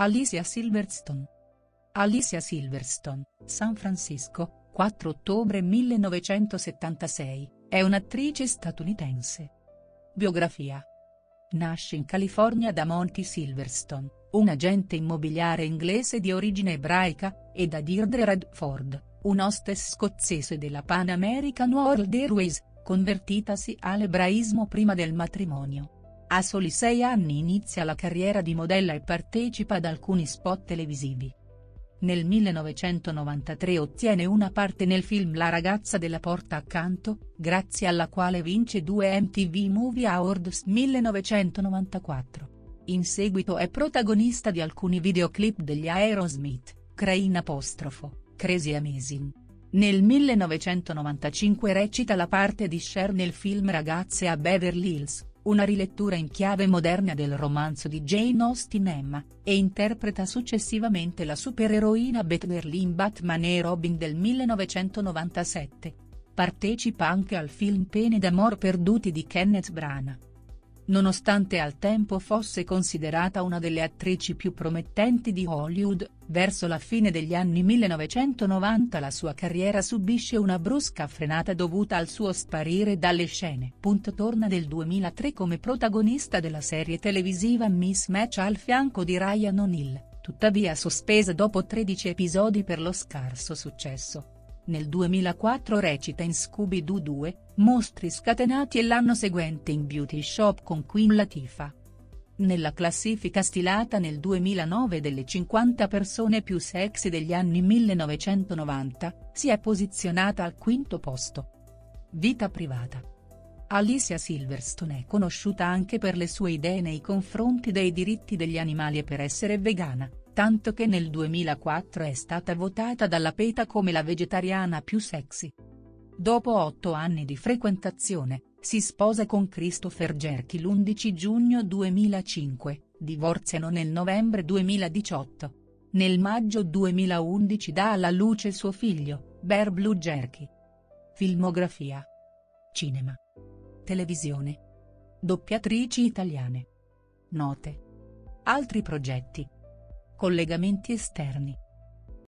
Alicia Silverstone. Alicia Silverstone, San Francisco, 4 ottobre 1976, è un'attrice statunitense. Biografia. Nasce in California da Monty Silverstone, un agente immobiliare inglese di origine ebraica, e da Deirdre Redford, un hostess scozzese della Pan American World Airways, convertitasi all'ebraismo prima del matrimonio. A soli sei anni inizia la carriera di modella e partecipa ad alcuni spot televisivi. Nel 1993 ottiene una parte nel film La ragazza della porta accanto, grazie alla quale vince due MTV Movie Awards 1994. In seguito è protagonista di alcuni videoclip degli Aerosmith, Crane apostrofo, Crazy Amazing. Nel 1995 recita la parte di Cher nel film Ragazze a Beverly Hills, una rilettura in chiave moderna del romanzo di Jane Austen Emma, e interpreta successivamente la supereroina Batgirl in Batman e Robin del 1997. Partecipa anche al film Pene d'amor perduti di Kenneth Branagh. Nonostante al tempo fosse considerata una delle attrici più promettenti di Hollywood, verso la fine degli anni 1990 la sua carriera subisce una brusca frenata dovuta al suo sparire dalle scene. Torna nel 2003 come protagonista della serie televisiva Miss Match al fianco di Ryan O'Neill, tuttavia sospesa dopo 13 episodi per lo scarso successo. Nel 2004 recita in Scooby-Doo 2, Mostri scatenati e l'anno seguente in Beauty Shop con Queen Latifah. Nella classifica stilata nel 2009 delle 50 persone più sexy degli anni 1990, si è posizionata al quinto posto. Vita privata. Alicia Silverstone è conosciuta anche per le sue idee nei confronti dei diritti degli animali e per essere vegana tanto che nel 2004 è stata votata dalla PETA come la vegetariana più sexy. Dopo otto anni di frequentazione, si sposa con Christopher Jerky l'11 giugno 2005, divorziano nel novembre 2018. Nel maggio 2011 dà alla luce suo figlio, Bear Blue Jerky. Filmografia. Cinema. Televisione. Doppiatrici italiane. Note. Altri progetti. Collegamenti esterni.